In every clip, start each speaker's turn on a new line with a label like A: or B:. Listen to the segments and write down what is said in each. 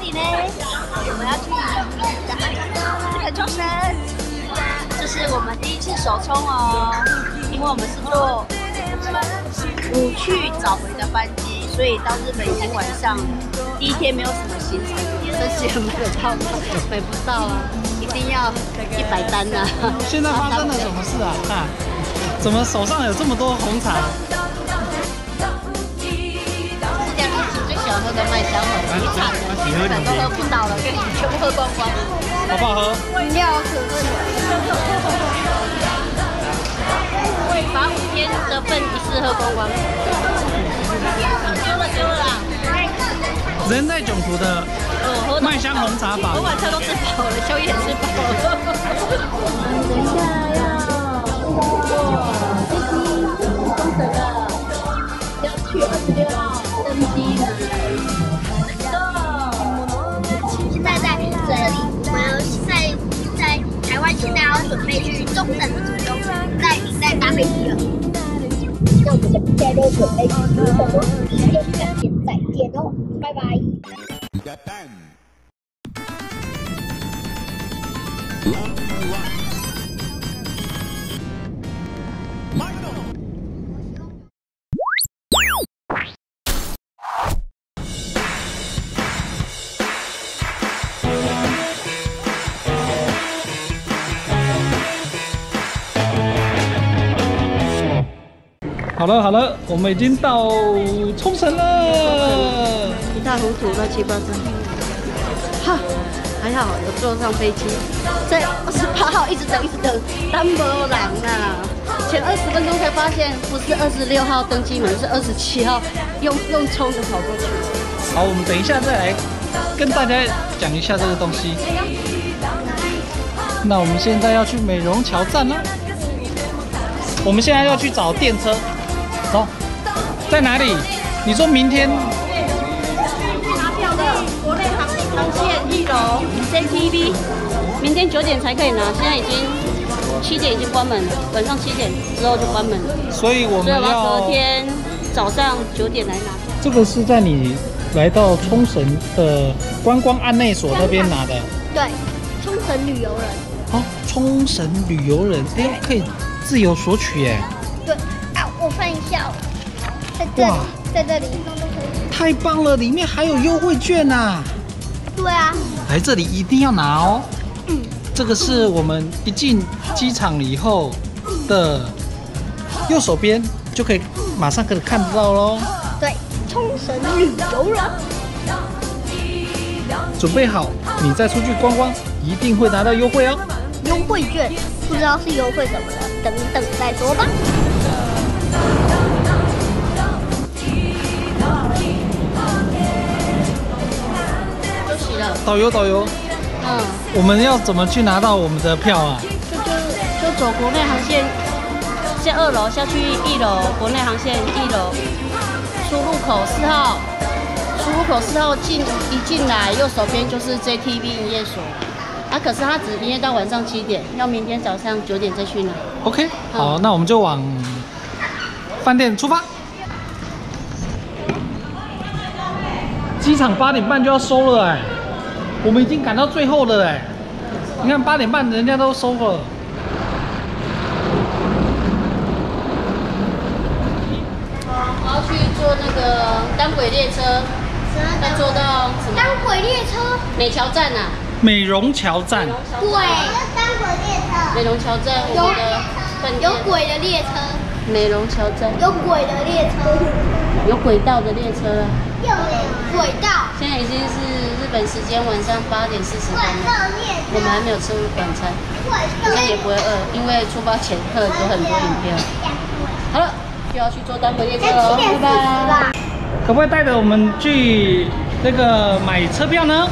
A: 里呢？我们要去看冲绳。这是我们第一次首冲哦，因为我们是坐五去早回的班机，所以到日本已经晚上，第一天没有什么行程，这些买得到吗？买不到啊，一定要一百单啊！
B: 现在发生了什么事啊？啊，怎么手上有这么多红茶？
A: 喝的麦香红，一场基本都喝不到了，给你全部喝光光。
B: 好不好喝？
A: 饮料可乐。把五天的份一次喝光光。丢了丢了啦！
B: 人在囧途的
A: 哦，
B: 麦香红茶坊
A: 我。晚餐都吃饱了，宵夜也吃饱了。等一下要要去二十六号登机门。现在要准备去中等途中，在在搭飞机了。那我们现在就准备去中等，时间看见再见哦，拜拜。
B: 了好了，我们已经到冲绳了。
A: 一塌糊涂，乱七八糟。哈，还好有坐上飞机，在二十八号一直等一直等，单没人啊。前二十分钟才发现不是二十六号登机门，是二十七号，用用冲的跑过去。
B: 好，我们等一下再来跟大家讲一下这个东西。那我们现在要去美容桥站了。我们现在要去找电车，走，在哪里？你说明天去
A: 拿票的国内航航线一楼 CTV，明天九点才可以拿，现在已经七点已经关门了，晚上七点之后就关门了，
B: 所以我们
A: 要
B: 要
A: 隔天早上九点来拿。
B: 这个是在你来到冲绳的观光案内所那边拿的。
A: 对，冲绳旅游人。
B: 哦，冲绳旅游人，哎，可以自由索取耶，
A: 我翻一下哦，在这里
B: 哇，
A: 在这里。
B: 太棒了，里面还有优惠券呐、
A: 对啊，
B: 来这里一定要拿哦。
A: 嗯，
B: 这个是我们一进机场以后的右手边就可以马上可以看得到喽。
A: 对，冲绳旅游了。
B: 准备好，你再出去观光，一定会拿到优惠哦。
A: 优惠券，不知道是优惠什么的，等等再说吧。
B: 导游，导游，
A: 嗯，
B: 我们要怎么去拿到我们的票啊？
A: 就就就走国内航线，下二楼下去一楼，国内航线一楼，出入口四号，出入口四号进一进来，右手边就是 JTB 营业所。啊，可是它只营业到晚上七点，要明天早上九点再去拿。
B: OK，好，那我们就往饭店出发。机场八点半就要收了哎，我们已经赶到最后了哎。你看八点半人家都收了。
A: 我要去坐那个单轨列车，要坐到什么？
C: 单轨列车，
A: 美桥站啊，
B: 美容桥站，
C: 对，单轨列车，
A: 美容桥站，我们的
C: 有轨的列车，
A: 美容桥站
C: 有轨的列车，
A: 有轨道的列车了。
C: 有轨道，
A: 现在已经是日本时间晚上八点四十分了，我们还没有吃晚餐，好像也不会饿，因为出发前喝了有很多饮料。好了，就要去坐单轨列车了，拜拜。
B: 可不可以带着我们去那个买车票呢？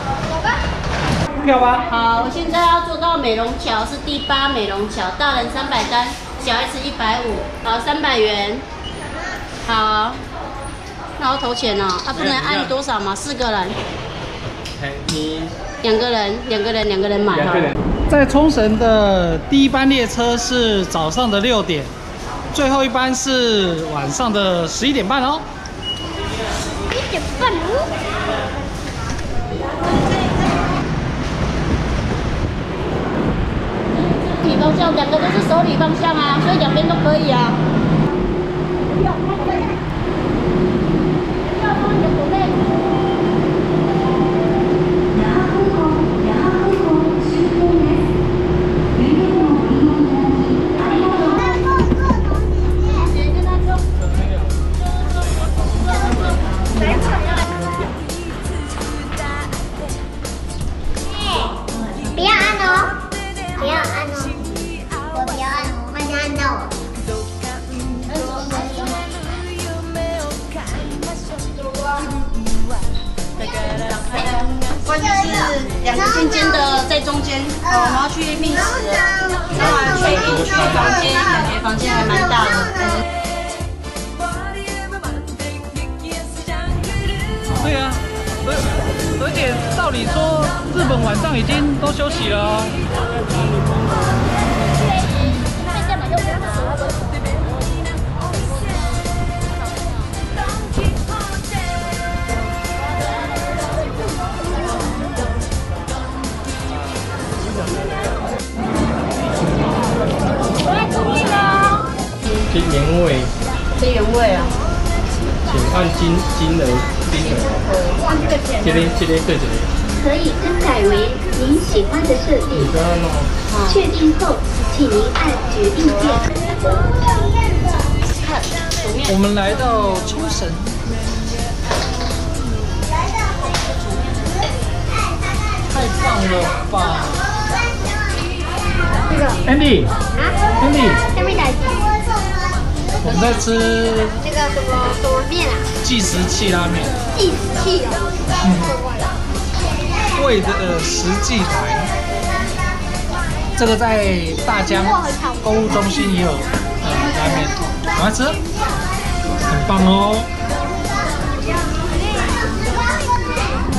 B: 票吧。
A: 好，我现在要坐到美容桥，是第八美容桥，大人三百单，小孩子一百五，好，三百元。好，那我投钱哦，啊，不能按多少嘛，四个人，
B: 哎，你
A: 两个人，两个人，两个人买哈。
B: 在冲绳的第一班列车是早上的六点，最后一班是晚上的十一点半哦。
C: 十一点半哦。
A: 方向两个都是手里方向啊，所以两边都可以啊。
D: 这原味
A: 啊，
D: 请按金金额金额，这个这边对这个，
E: 可以更改为您喜欢的设
D: 你
E: 定。
D: 不要弄。
E: 确定后，请您按决定键。
A: 看
B: 我们来到冲绳，太棒了吧！Andy，Andy，
C: 下面来
B: 我们在吃
C: 那个什么什么面啊？
B: 计时器拉面，
C: 计时器哦。
B: 味的呃实际台。这个在大江购物中心也有呃拉面，赶快吃，很棒哦。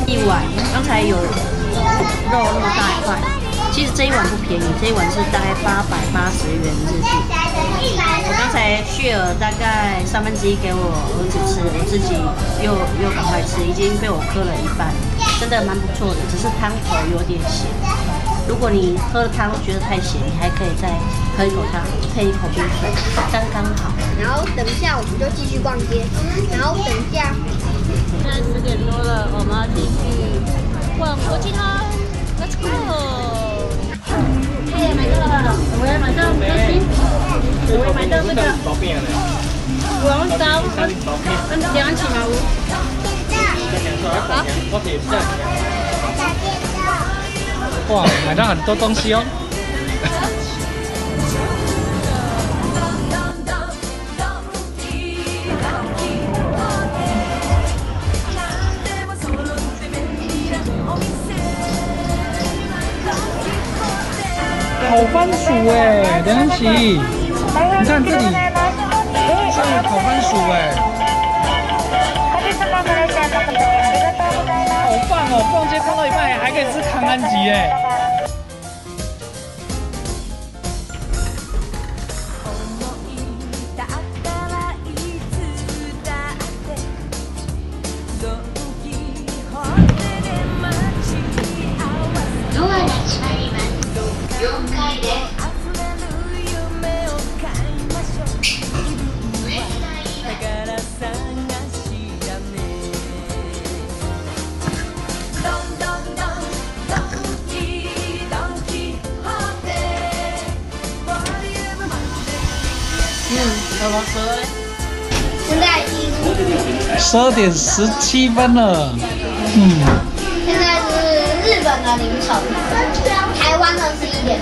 A: 一碗，刚才有肉那么大一块，其实这一碗不便宜，这一碗是大概八百八十元日币。我刚才 share 大概三分之一给我儿子吃，我自己又又赶快吃，已经被我喝了一半，真的蛮不错的，只是汤头有点咸。如果你喝了汤觉得太咸，你还可以再喝一口汤，配一口冰水，刚刚好。
C: 然后等一下我们就继续逛街，然后等一下
A: 现在十点多了，我们要继续逛国际汤，Let's go！耶，买到了，我要买到，我要买到这个
D: 包面嘞，
A: 黄烧，跟两起嘛，
D: 好，
B: 哇，买到很多东西哦。烤番薯哎，梁安琪，你看这里，这里有烤番薯哎，好棒哦！逛街逛到一半还可以吃康安吉哎。十二点十七分了，嗯，
C: 现在是日本的凌晨，台湾的十一点。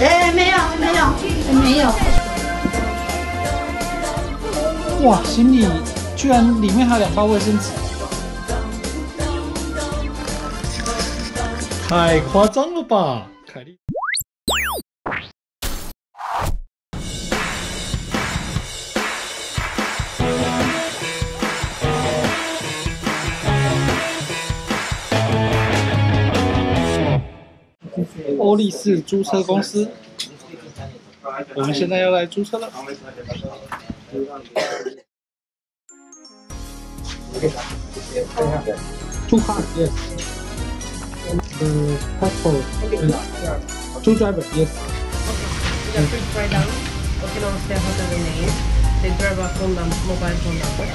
A: 哎，没有，没有，没有。
B: 哇，行李居然里面还有两包卫生纸，太夸张了吧，凯莉。欧力士租车公司，我们现在要来租车了。Two car, yes. The passport. Two driver, yes.
F: The quick write down, okay, now step out of the name, the driver phone number, mobile phone number,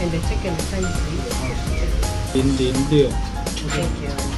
F: and the check and the sign please.
B: 零零六
F: Thank you.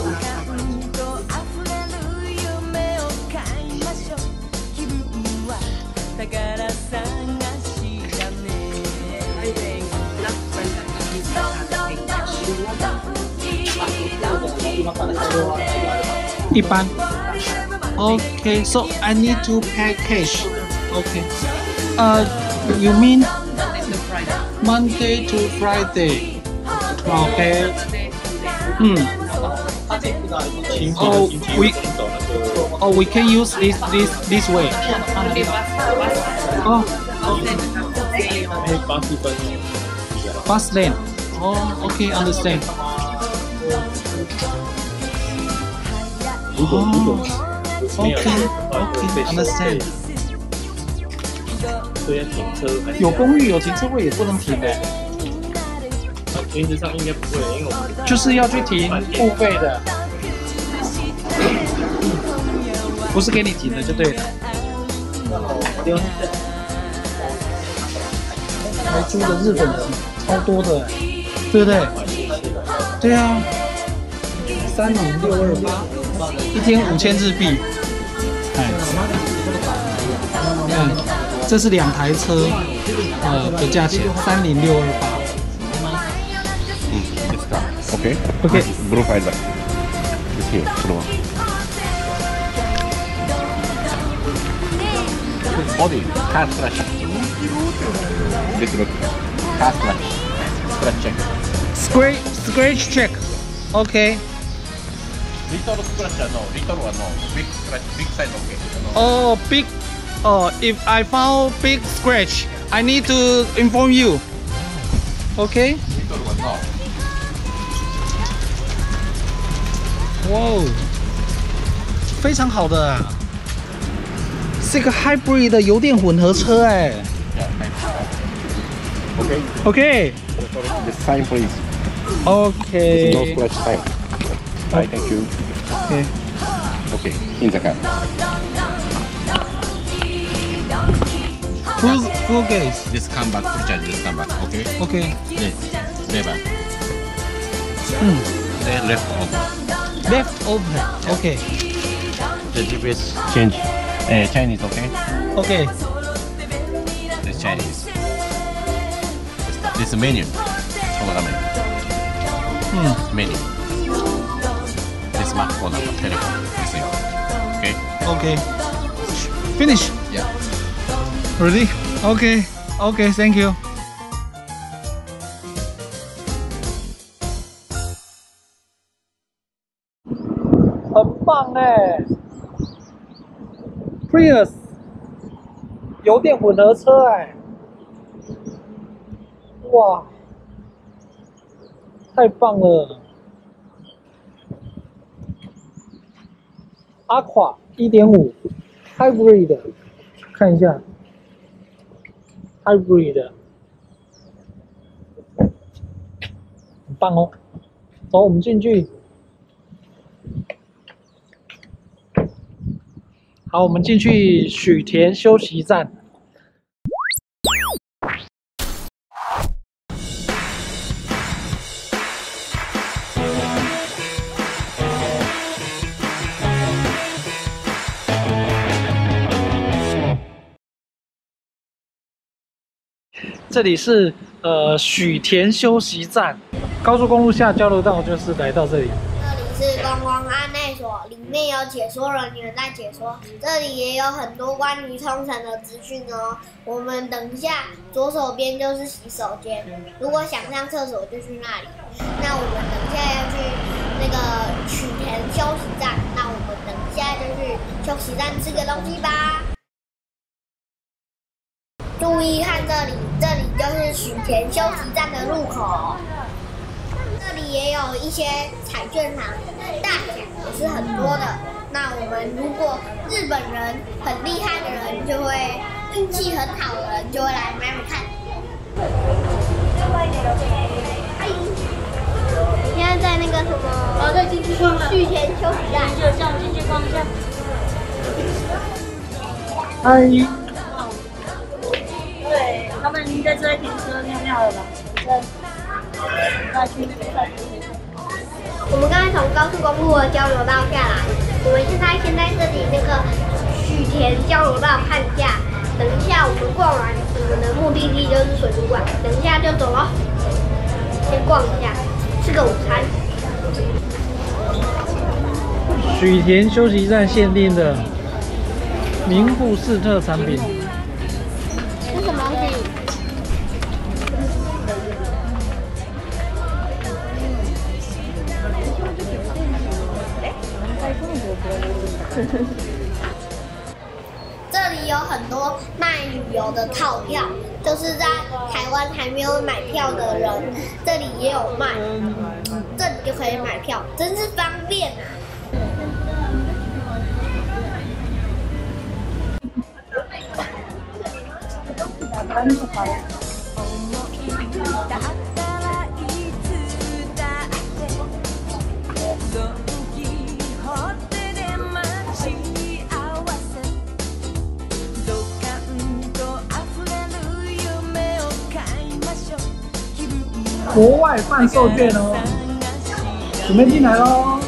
B: 一般。Okay, so I need to pay cash. Okay. Uh, you mean Monday to Friday? Okay. 嗯。
D: 星期
B: 哦
D: 星期
B: we-
D: 五走那个
B: Oh, we can use this this this way. 哦
D: 因为八十分
B: ，bus lane. 哦，OK, understand.
D: 如果如果没有
B: OK
D: 的话就会被收
B: understand.
D: 费。所以要停车还是
B: 有公寓有停车位也不能停的，
D: 原则上应该不会，因为我们
B: 就是要去停付费的，不是给你停的就对了。来租的日本人超多的，对不对？对啊，三零六二八，一天五千日币，哎，这是两台车，呃的价钱三零六二八，
G: 嗯，这是卡，OK，OK，provide 吧，is here，provide，body，car check，this one，car check，check，scratch，scratch check，OK。Little no. Little one, no. Big
B: scratch,
G: big size, okay. No.
B: Oh, big. Oh, if I found big scratch, I need to inform you.
G: Okay. Little one, no.
B: Wow，非常好的、啊，是一个 hybrid 的油电混合车哎。
G: Okay.
B: Okay.
G: The sign, please.
B: Okay.
G: No flash sign. Hi, thank you.
B: Okay.
G: Okay, in the car.
B: Full, full case.
G: Just come back, full charge, just come back, okay?
B: Okay.
G: Yes, never.
B: Mm.
G: Then left over.
B: Left over, okay.
G: The GPS. Change. Uh, Chinese, okay?
B: Okay.
G: The Chinese. This menu. Hold on a minute.
B: Hmm.
G: Menu. ニュー。で、スマホなんかテレフォンですよ。OK?
B: OK. Finish.
G: Yeah.
B: Ready? OK. OK. Thank you. 很棒哎，Prius 油电混合车哎，哇，太棒了 ！Aqua 一点五 Hybrid，看一下 Hybrid，很棒哦。走，我们进去。好，我们进去许田休息站。这里是呃许田休息站，高速公路下交流道就是来到这里。
C: 这里是观光案内所，里面有解说人员在解说，这里也有很多关于冲绳的资讯哦。我们等一下左手边就是洗手间，如果想上厕所就去那里。那我们等一下要去那个曲田休息站，那我们等一下就去休息站吃个东西吧。注意看这里，这里就是许田休息站的入口。这里也有一些彩券行，大奖也是很多的。那我们如果日本人很厉害的人，就会运气很好的人就会来买买看。现在在那个什么？
A: 哦，对，进去逛了。
C: 旭田休息站。
A: 就这样进去逛一下。
B: 嗨，
A: 他们在这里停车尿尿了吧？对。那去那边看。
C: 我们刚才从高速公路的交流道下来，我们现在先在这里那个许田交流道看一下。等一下我们逛完，我们的目的地就是水族馆，等一下就走了。先逛一下，吃个午餐。
B: 许田休息站限定的名护市特产品。
C: 这里有很多卖旅游的套票，就是在台湾还没有买票的人，这里也有卖，这里就可以买票，真是方便啊！
B: 国外贩售券哦，准备进来喽！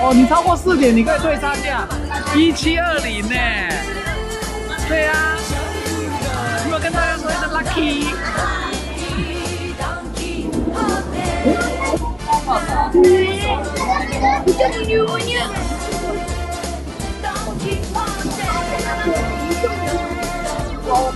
B: 哦，你超过四点，你可以退差价，一七二零呢。对呀、有没有跟大家说一声 lucky？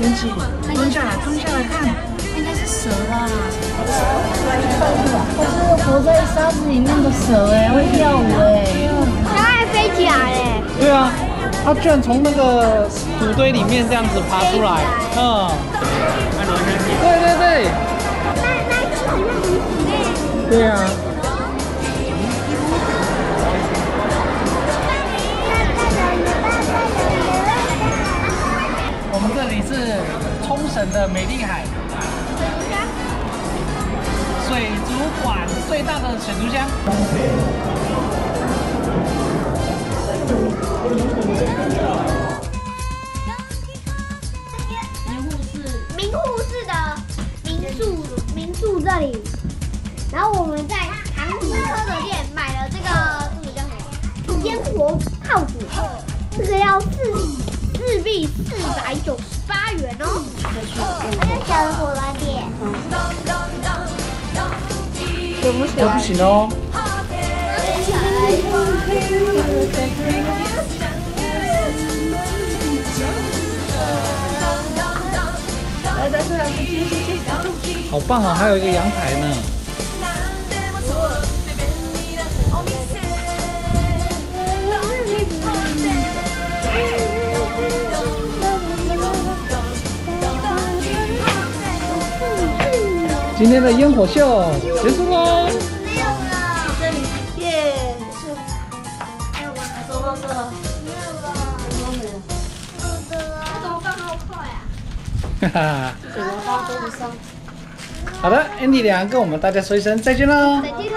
B: 天气，蹲下来，蹲下来看。
A: 应该是蛇吧？它是活在沙子里面的蛇哎，会跳舞哎。
C: 它还飞起来哎！
B: 对啊，它居然从那个土堆里面这样子爬出来，嗯，对对对，
C: 那那一只好像很死哎。
B: 对啊。今天的烟火秀结束喽。
C: 没有了，这里耶是还有吗？收到收到，没有了，好的啊，怎么放那么快啊？
B: 哈哈。
A: 怎么放桌子上？
B: 好的，Andy 梁跟我们大家说一声再见喽。
C: 再见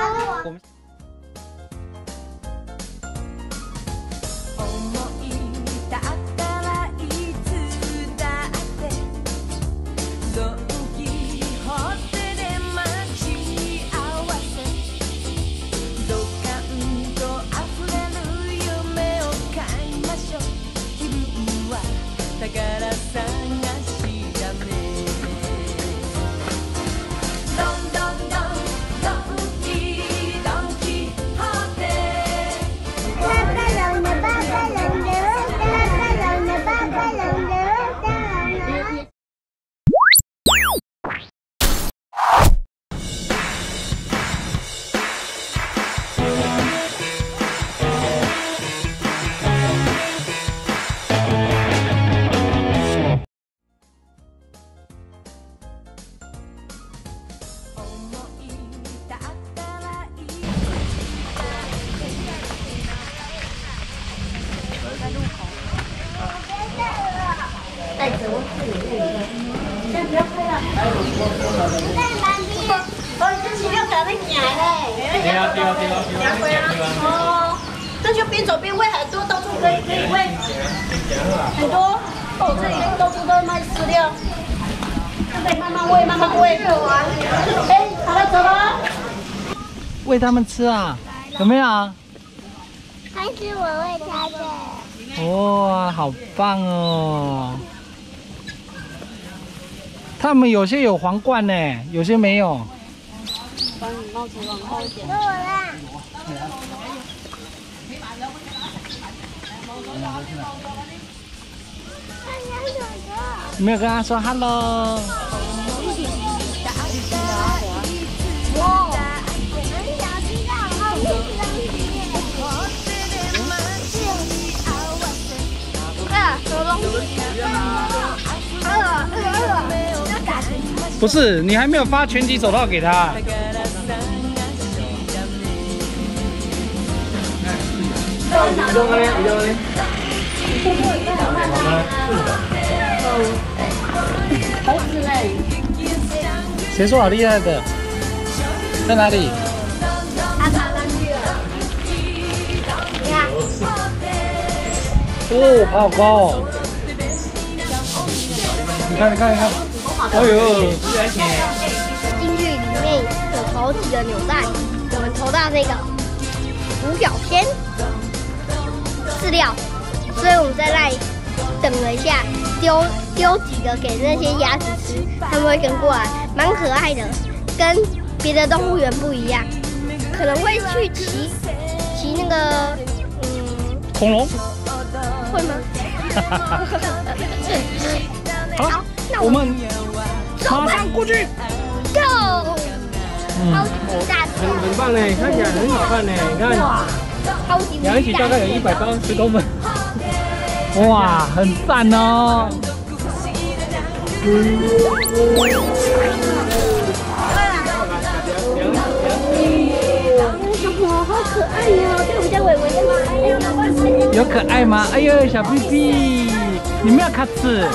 A: 喂
B: 他们吃啊？有没有啊？
C: 还是我喂它的。
B: 哇，好棒哦！他们有些有皇冠呢，有些没有。
A: 把你帽子往后一点。
B: 没有跟他说 hello？不是，你还没有发拳击手套给他。谁说好厉害的？在哪里？哦，好高哦！你看，你看，你看！哎呦，
C: 进去里面有好几个扭蛋，我们抽到这个五角仙饲料，所以我们在那里等了一下，丢丢几个给那些鸭子吃，他们会跟过来，蛮可爱的，跟别的动物园不一样，可能会去骑骑那个，嗯，
B: 恐龙。
C: 会吗？
B: 好，我们马上过去。
C: Go！
B: 嗯
C: 超级大，
D: 很很棒呢，看起来很好看呢。你看，
C: 超级无敌
D: 量起大概有一百八十公分。
B: 哇，很赞哦！
C: 小朋友好可爱哟，对我们家伟伟的
B: 有可爱吗？哎呦，小屁屁，你们要卡吃？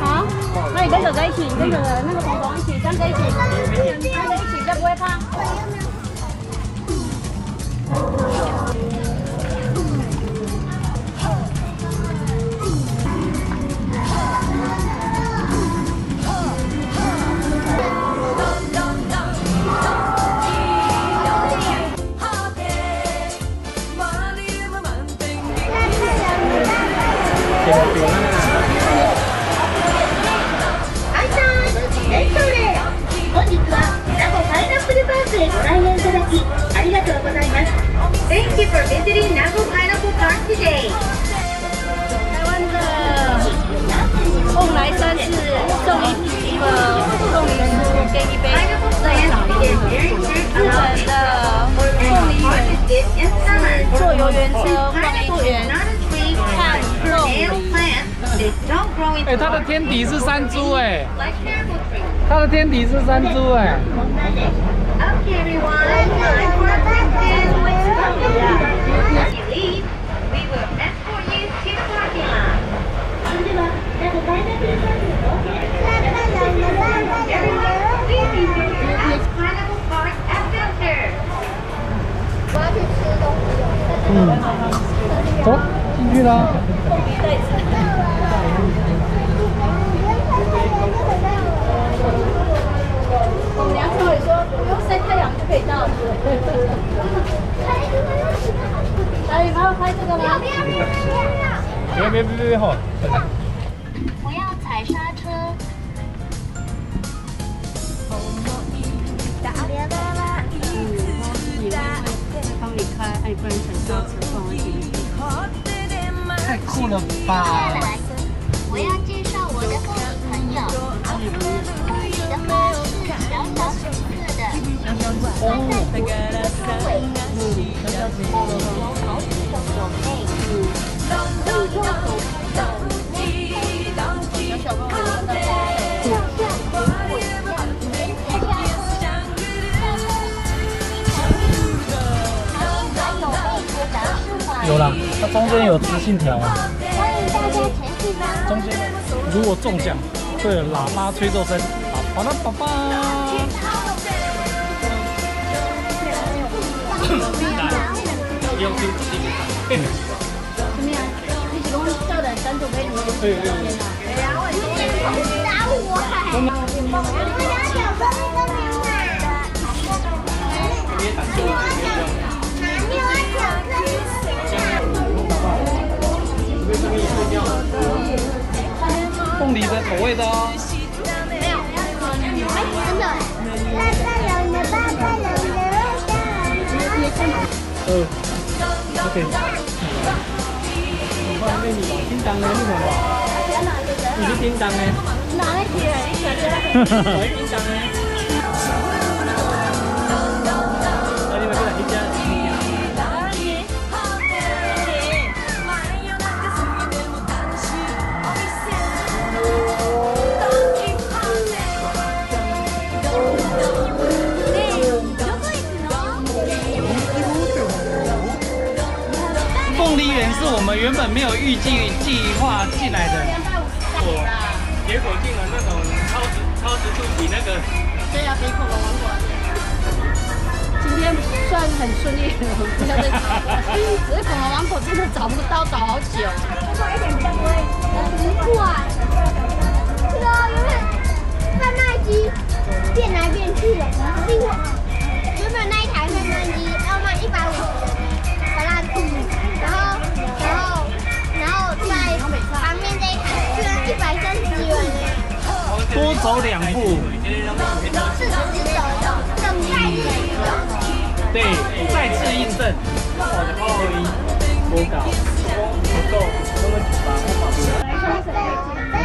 A: 好，那你跟哥哥一起，跟哥哥那个彤彤一起，站在一起，
E: Thank you for visiting Nago Pineapple Park today
A: 台湾的凤来山是送一一个凤梨酥跟一杯
E: Pineapple
A: 热
E: plant
A: 炒
E: is
A: 面。
E: very
A: 日本的凤梨园
E: summer
A: 坐游园车逛一圈
B: 哎，它的天敌是山猪哎它的天敌是山猪哎。
E: Okay, everyone. Time for a breakfast. As you leave, we will escort you to the parking lot. それでは、なんかパイナップルパークの Everyone, please be seated at Pineapple Park Adventure.
C: 我要去吃东西哦。
B: 嗯，走进去了。
A: 我们梁朝伟说不用晒太阳就可以到。来，你帮我拍这个吗？
D: 别别别别别吼！
E: 不要踩刹车。
A: 帮你开，哎，不然踩刹车放回去。
B: 太酷了吧！
E: 我要介绍我的朋友。这里的花是小小紫色的，
B: 有啦，它中间有直信条啊。
C: 欢迎大家前去吧。
B: 中间如果中奖，会有喇叭吹奏声，叭啦叭叭。
D: 用心仔细去看。
A: 怎么样？你是讲叫人单独给你们
D: 对对对。
C: 打我还！我们要小声一个牛奶。
D: 你也胆秀，你也这样。
C: 你要小声。
D: 为什么也会掉？
B: 凤梨的口味的哦。
C: 真的。大大龙的爸爸龙的。
B: 嗯，OK。
D: 我看那你叮当呢？你看吧。你是叮当呢？
A: 哪里？去？你晓得？
D: 我是叮当呢。们
B: 原本没有预计计划进来的。
D: 果结果进了那种超值超时速比那个
A: 对呀，比恐龙王国。今天算很顺利，我们不要再找了。只是恐龙王国真的找不到，找好久。
C: 很快。这个因为贩卖机变来变去的，另外
B: 多走两步，对，再次印证。
D: 我的泡一不搞，不够，那么几把我跑不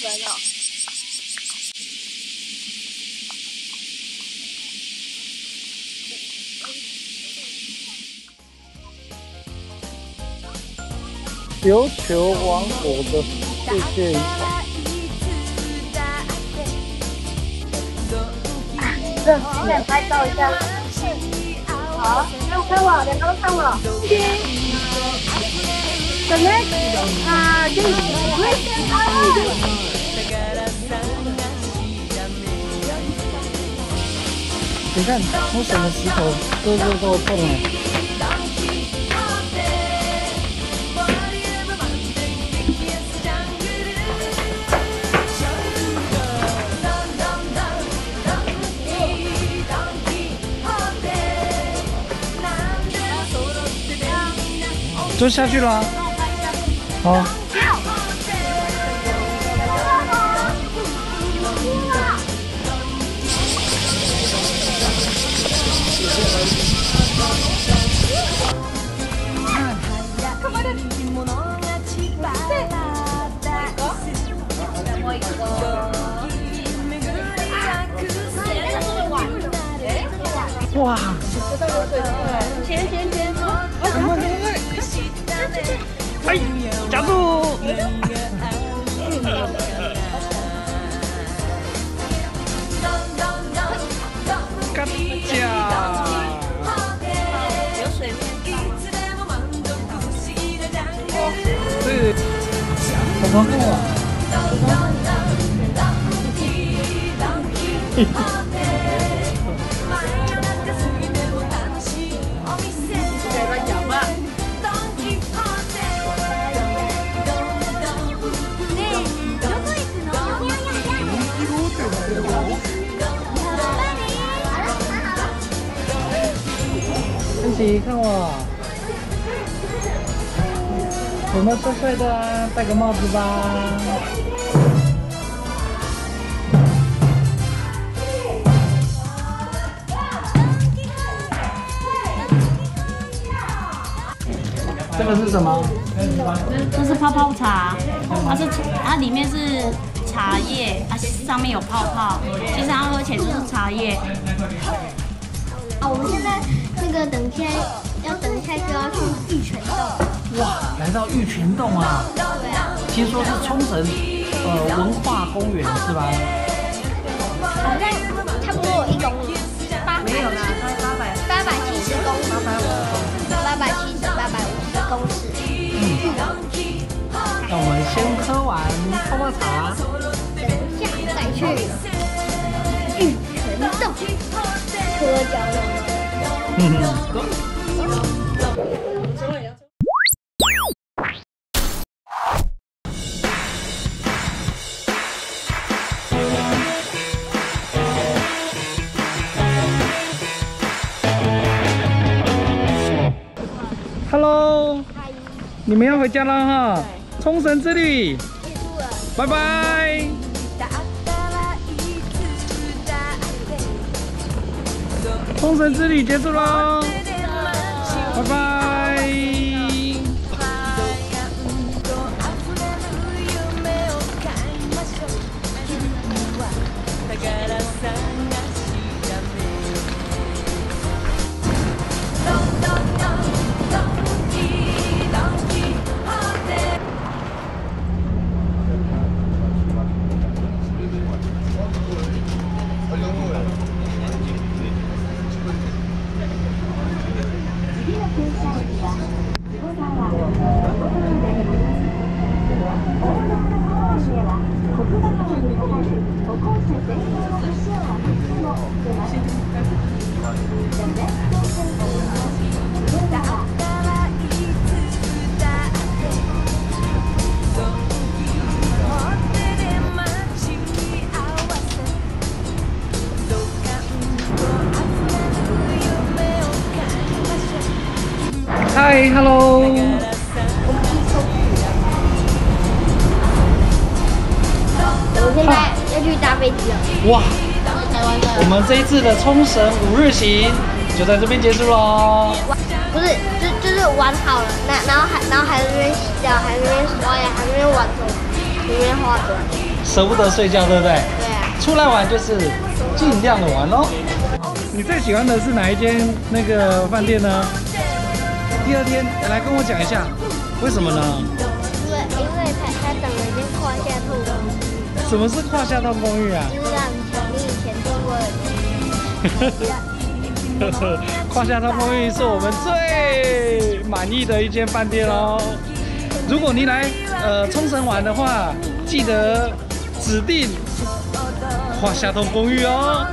C: 弹跳声哦。
B: 琉球王国的世界遗产。
C: 这，先拍照一下。好，要看我，两个都看我。怎么？啊，这
B: 你看，为什么石头个个都动了？就下去了啊。好。哇！
A: 前前前，
B: 哎，加速！嘎加！
A: 有水面。
B: 对，好方便啊！很琪，看我，我们帅帅的啊，戴个帽子吧。这个是什么？
A: 这是泡泡茶，它是它里面是茶叶，它上面有泡泡，其实它喝起来就是茶叶。
C: 啊，我们现在那个等一下要等一下就要去玉泉洞。
B: 哇，来到玉泉洞啊！
C: 对啊，
B: 听说是冲绳呃文化公园是吧？
C: 好像差不多有一公里，八
F: 没有啦，它八百
C: 八百七十公
F: 八百五十公尺。
C: 八百七十八百五十公尺。
B: 那我们先喝完泡泡茶，
C: 等一下再去玉泉洞喝脚肉。
B: ，Hello，你们要回家了哈，冲绳之旅，拜拜。冲绳之旅结束喽，拜拜。
C: 我们
B: 这一次的冲绳五日行就在这边结束喽。
C: 不是，就就是玩好了，那然后还然后还在那边洗脚，还在那边刷牙，还在那边玩手机，在那边化妆。
B: 舍不得睡觉，对不对？
C: 对啊，
B: 出来玩就是尽量的玩哦。你最喜欢的是哪一间那个饭店呢？第二天来跟我讲一下，为什么呢？
C: 因为因为他他长了一间胯下透公寓，
B: 什么是胯下套公寓啊？
C: 前做过的。
B: 胯下通公寓是我们最满意的一间饭店哦。如果您来呃冲绳玩的话，记得指定胯下通公寓哦。